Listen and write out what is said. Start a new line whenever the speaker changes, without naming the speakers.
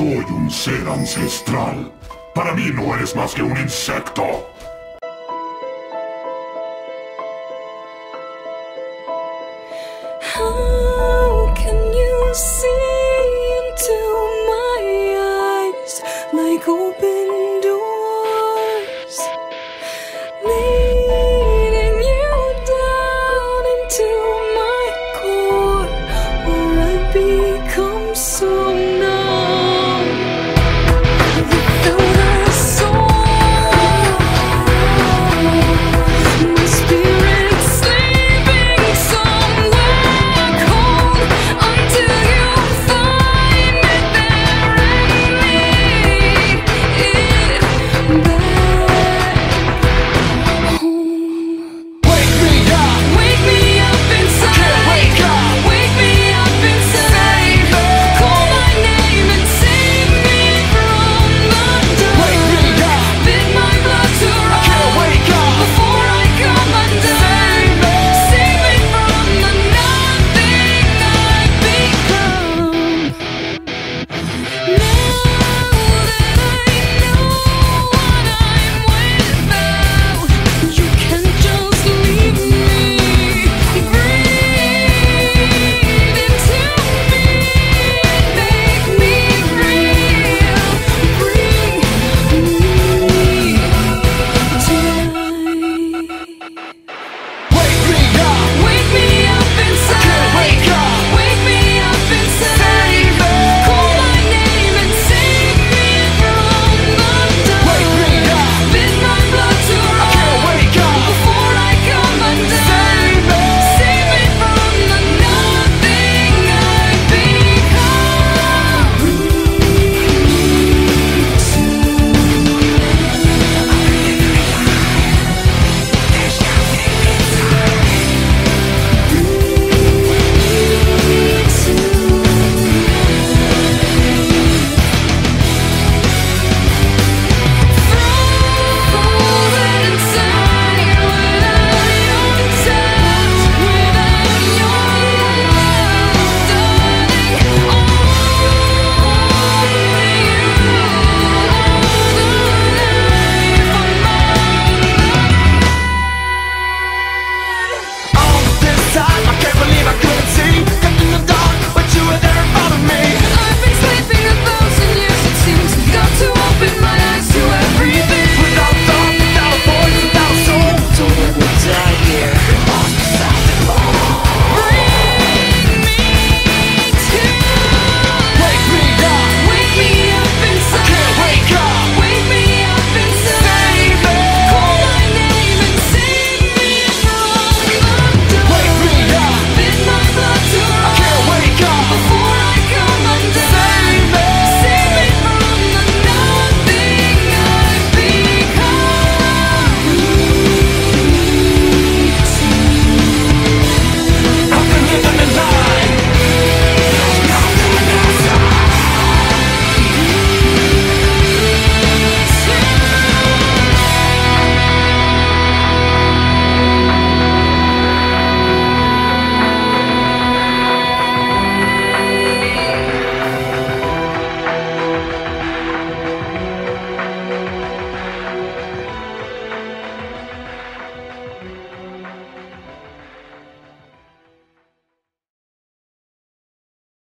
Soy un ser ancestral. Para mí no eres más que un insecto.
How can you see into my eyes like open